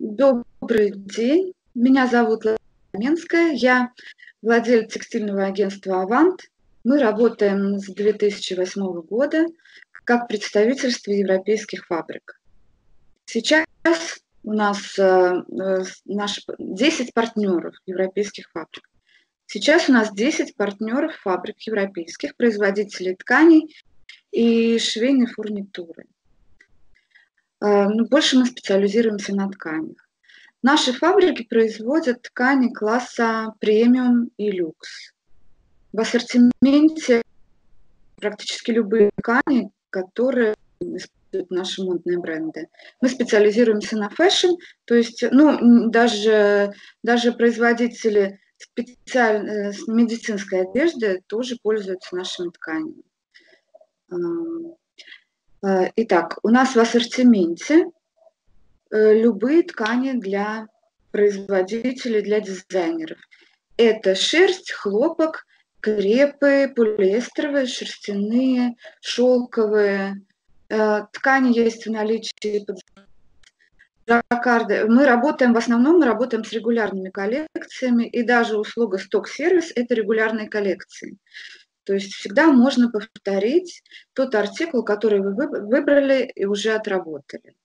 Добрый день. Меня зовут Ламенская. Я владелец текстильного агентства «Авант». Мы работаем с 2008 года как представительство европейских фабрик. Сейчас у нас э, э наш 10 партнеров европейских фабрик. Сейчас у нас 10 партнеров фабрик европейских, производителей тканей и швейной фурнитуры. Э, ну, больше мы специализируемся на тканях. Наши фабрики производят ткани класса премиум и люкс. В ассортименте практически любые ткани, которые используют наши модные бренды. Мы специализируемся на fashion, то есть, ну, даже, даже производители специальной э, медицинской одежды тоже пользуются нашими тканями. Э, итак, у нас в ассортименте э, любые ткани для производителей, для дизайнеров. Это шерсть, хлопок, крепы, полиэстеровые, шерстяные, шелковые. Э, ткани есть в наличии под жаккарды. Мы работаем, в основном мы работаем с регулярными коллекциями, и даже услуга сток-сервис – это регулярные коллекции. То есть всегда можно повторить тот артикул, который вы выбрали и уже отработали.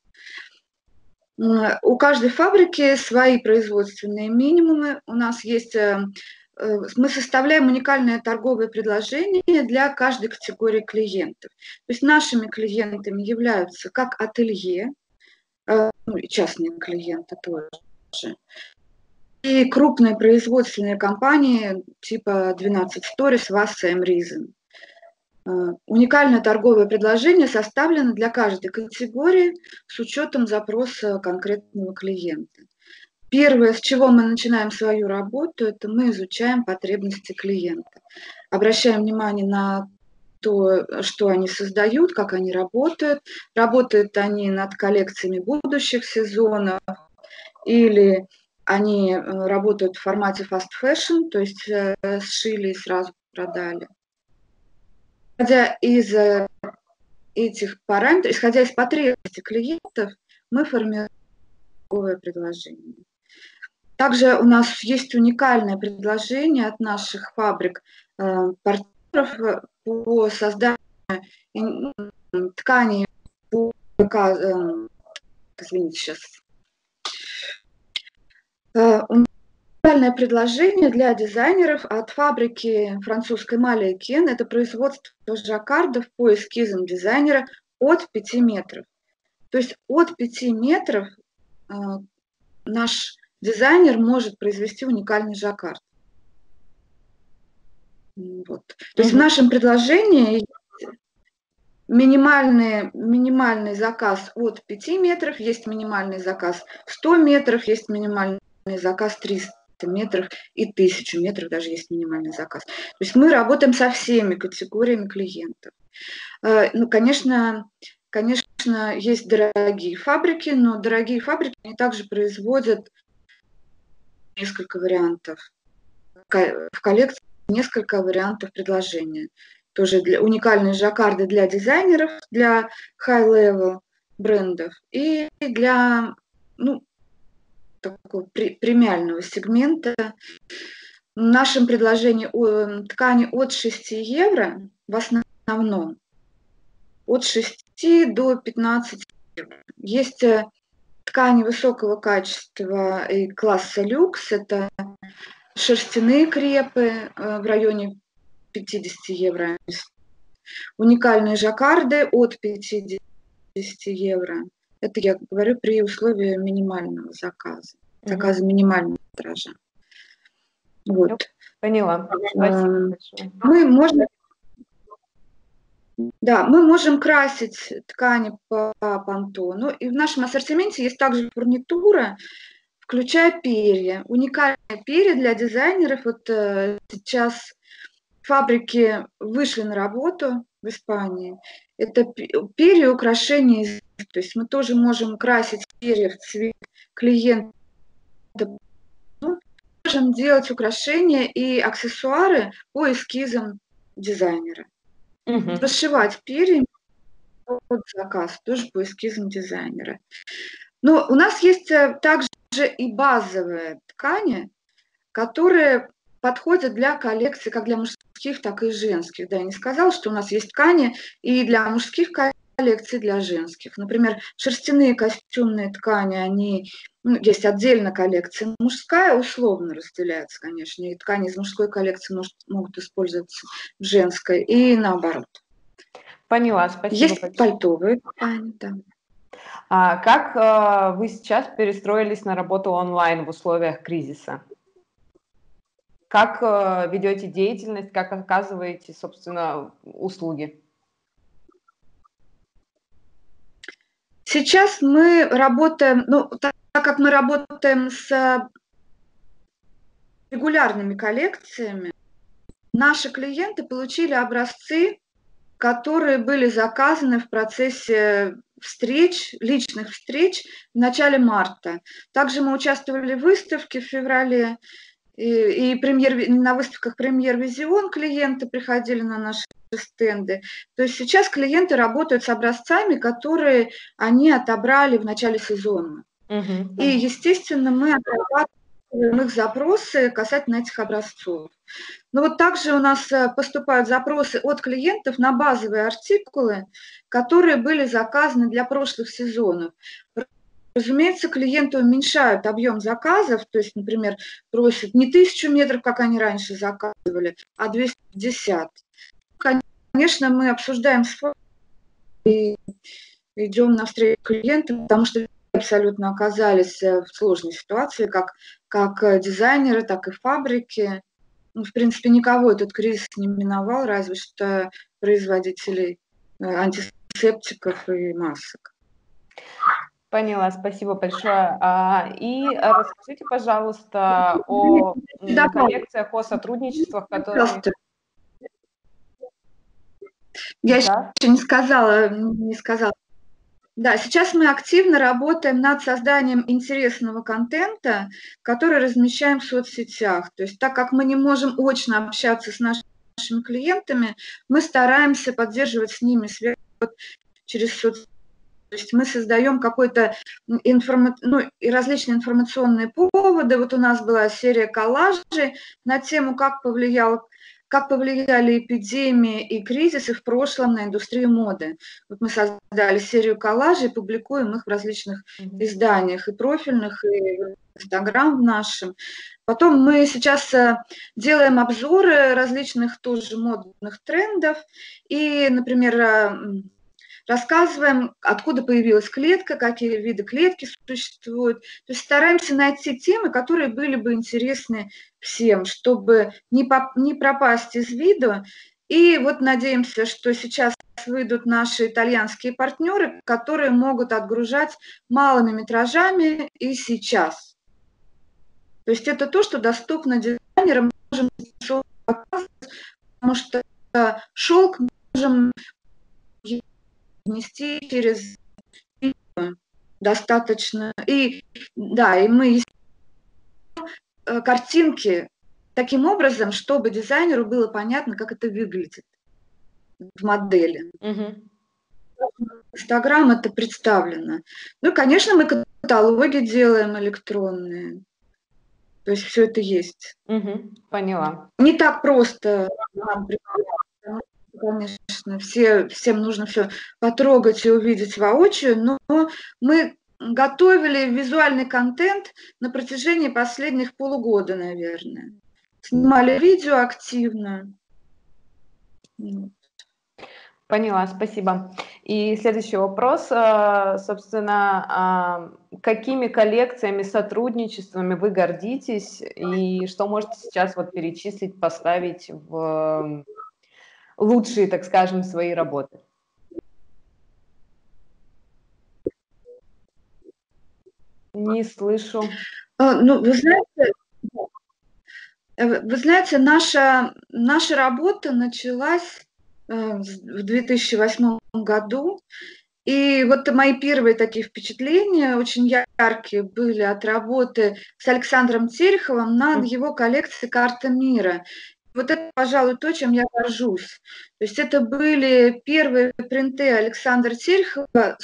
У каждой фабрики свои производственные минимумы. У нас есть э, э, мы составляем уникальное торговое предложение для каждой категории клиентов. То есть нашими клиентами являются как ателье, э, ну частные клиенты тоже, и крупные производственные компании типа 12 Stories, Vassa, Reason. Уникальное торговое предложение составлено для каждой категории с учетом запроса конкретного клиента. Первое, с чего мы начинаем свою работу, это мы изучаем потребности клиента. Обращаем внимание на то, что они создают, как они работают. Работают они над коллекциями будущих сезонов или они э, работают в формате fast fashion, то есть э, сшили и сразу продали. Исходя из э, этих параметров, исходя из потребностей клиентов, мы формируем торговое предложение. Также у нас есть уникальное предложение от наших фабрик партнеров по созданию тканей по извините, сейчас уникальное предложение для дизайнеров от фабрики французской Малия Кен. Это производство жаккардов по эскизам дизайнера от 5 метров. То есть от 5 метров э, наш дизайнер может произвести уникальный жаккард. Вот. То есть в нашем предложении минимальный, минимальный заказ от 5 метров, есть минимальный заказ 100 метров, есть минимальный заказ 300 метров и 1000 метров даже есть минимальный заказ. То есть мы работаем со всеми категориями клиентов. Э, ну, конечно, конечно, есть дорогие фабрики, но дорогие фабрики они также производят несколько вариантов в коллекции несколько вариантов предложения. Тоже для, уникальные жаккарды для дизайнеров, для high-level брендов и для ну, такого премиального сегмента. В нашем предложении ткани от 6 евро в основном, от 6 до 15 евро. Есть э, ткани высокого качества и класса люкс, это шерстяные крепы э, в районе 50 евро. Уникальные жаккарды от 50 евро. Это я говорю при условии минимального заказа, заказа mm минимального метража. Вот. Поняла. Спасибо Мы можем, да, мы можем красить ткани по пантону. И в нашем ассортименте есть также фурнитура, включая перья. Уникальные перья для дизайнеров. Вот э, сейчас фабрики вышли на работу в Испании. Это перья украшения, то есть мы тоже можем красить перья в цвет клиента. Можем делать украшения и аксессуары по эскизам дизайнера. Угу. Расшивать перья под заказ тоже по эскизам дизайнера. Но у нас есть э, также и базовые ткани, которые подходят для коллекции как для мужских, так и женских. Да, я не сказала, что у нас есть ткани и для мужских коллекций, для женских. Например, шерстяные костюмные ткани, они ну, есть отдельно коллекция мужская, условно разделяется, конечно, и ткани из мужской коллекции может, могут использоваться в женской, и наоборот. Поняла, спасибо. Есть большое. пальтовые ткани, да. А как э, вы сейчас перестроились на работу онлайн в условиях кризиса? Как э, ведете деятельность, как оказываете, собственно, услуги? Сейчас мы работаем, ну, так, так как мы работаем с регулярными коллекциями, наши клиенты получили образцы, которые были заказаны в процессе встреч, личных встреч в начале марта. Также мы участвовали в выставке в феврале, и, и премьер, на выставках «Премьер Визион» клиенты приходили на наши стенды. То есть сейчас клиенты работают с образцами, которые они отобрали в начале сезона. Угу. И, естественно, мы отрабатываем их запросы касательно этих образцов. Но вот также у нас э, поступают запросы от клиентов на базовые артикулы, которые были заказаны для прошлых сезонов. Разумеется, клиенты уменьшают объем заказов, то есть, например, просят не тысячу метров, как они раньше заказывали, а 250. Конечно, мы обсуждаем и идем навстречу клиентам, потому что абсолютно оказались э, в сложной ситуации, как, как э, дизайнеры, так и фабрики. Ну, в принципе, никого этот кризис не миновал, разве что производителей э, антисептиков и масок. Поняла, спасибо большое. А, и расскажите, пожалуйста, о коллекциях, о сотрудничествах, которые... Я да? еще не сказала, не сказала. Да, сейчас мы активно работаем над созданием интересного контента, который размещаем в соцсетях. То есть так как мы не можем очно общаться с нашими клиентами, мы стараемся поддерживать с ними связь через соцсети то есть мы создаем какой-то информа... ну, и различные информационные поводы. Вот у нас была серия коллажей на тему, как повлиял как повлияли эпидемии и кризисы в прошлом на индустрию моды. Вот мы создали серию коллажей, публикуем их в различных mm-hmm. изданиях, и профильных, и в Инстаграм в нашем. Потом мы сейчас э, делаем обзоры различных тоже модных трендов. И, например, э, рассказываем, откуда появилась клетка, какие виды клетки существуют. То есть стараемся найти темы, которые были бы интересны всем, чтобы не, по, не пропасть из виду. И вот надеемся, что сейчас выйдут наши итальянские партнеры, которые могут отгружать малыми метражами и сейчас. То есть это то, что доступно дизайнерам, можем показывать, потому что шелк можем внести через достаточно. И да, и мы э, картинки таким образом, чтобы дизайнеру было понятно, как это выглядит в модели. Угу. Инстаграм это представлено. Ну, конечно, мы каталоги делаем электронные. То есть все это есть. Угу, поняла. Не так просто нам конечно, все, всем нужно все потрогать и увидеть воочию, но мы готовили визуальный контент на протяжении последних полугода, наверное. Снимали видео активно. Поняла, спасибо. И следующий вопрос, а, собственно, а, какими коллекциями, сотрудничествами вы гордитесь и что можете сейчас вот перечислить, поставить в лучшие, так скажем, свои работы? Не слышу. А, ну, вы знаете, э, вы знаете, наша, наша работа началась э, в 2008 году. И вот мои первые такие впечатления, очень яркие, были от работы с Александром Тереховым над его коллекцией «Карта мира». Вот это, пожалуй, то, чем я горжусь. То есть это были первые принты Александра Терехова,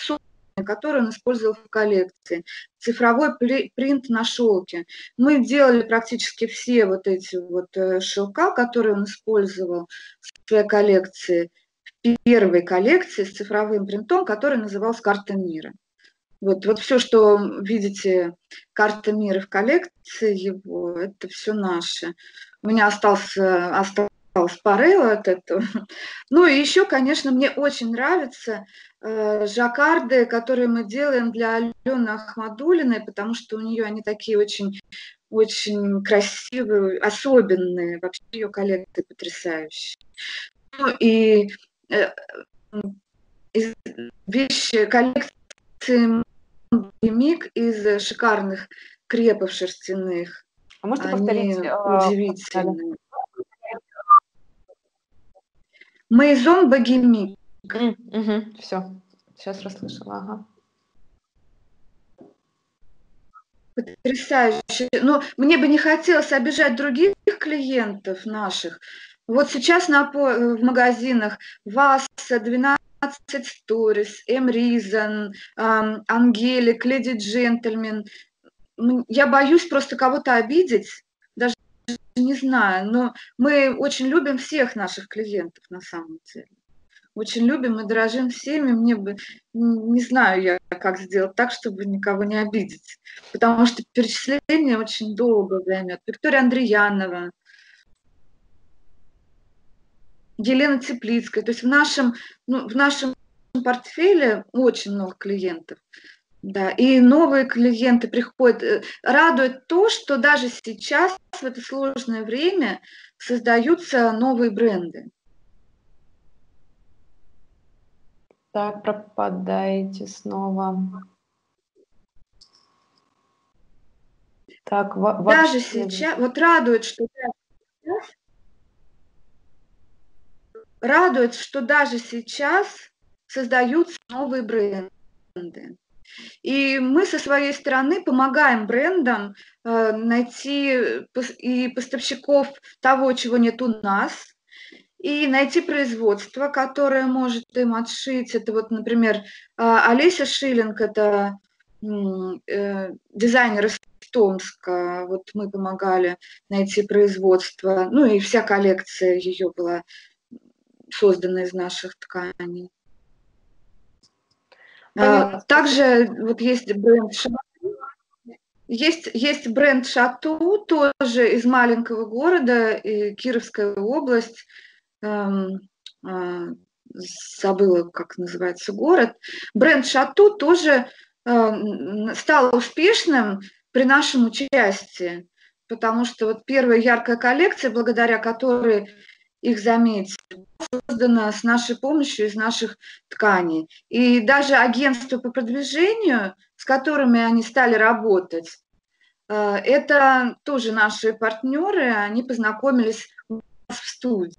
который он использовал в коллекции, цифровой принт на шелке. Мы делали практически все вот эти вот э, шелка, которые он использовал в своей коллекции, в первой коллекции с цифровым принтом, который назывался «Карта мира». Вот, вот все, что видите, карта мира в коллекции его, это все наше. У меня остался, осталось парео от этого. Ну и еще, конечно, мне очень нравятся э, жаккарды, которые мы делаем для Алены Ахмадулиной, потому что у нее они такие очень очень красивые, особенные, вообще ее коллекции потрясающие. Ну и э, вещи коллекции миг из шикарных крепов шерстяных. А можете Они повторить? А, удивительные. Мейзон Богемик. Угу, все, сейчас расслышала. Ага. Потрясающе. Но мне бы не хотелось обижать других клиентов наших. Вот сейчас на, в магазинах вас 12 Stories, M. Reason, Ангелик, Леди Джентльмен. Я боюсь просто кого-то обидеть, даже не знаю, но мы очень любим всех наших клиентов на самом деле. Очень любим и дорожим всеми. Мне бы, не знаю я, как сделать так, чтобы никого не обидеть. Потому что перечисление очень долго займет. Виктория Андреянова, Елена Теплицкая. То есть в нашем, ну, в нашем портфеле очень много клиентов. Да, и новые клиенты приходят. Э, радует то, что даже сейчас, в это сложное время, создаются новые бренды. Так, пропадаете снова. Так, даже сейчас, вот радует, что радует, что даже сейчас создаются новые бренды. И мы со своей стороны помогаем брендам э, найти и поставщиков того, чего нет у нас, и найти производство, которое может им отшить. Это вот, например, э, Олеся Шиллинг, это э, дизайнер из Томска, вот мы помогали найти производство, ну и вся коллекция ее была созданы из наших тканей. А, также вот есть бренд Шату. Есть, есть бренд Шату, тоже из маленького города, Кировская область. Эм, э, забыла, как называется город. Бренд Шату тоже э, стал успешным при нашем участии, потому что вот первая яркая коллекция, благодаря которой их заметили, создана с нашей помощью из наших тканей. И даже агентство по продвижению, с которыми они стали работать, э, это тоже наши партнеры, они познакомились у нас в студии.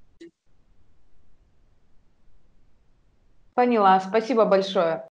Поняла, спасибо большое.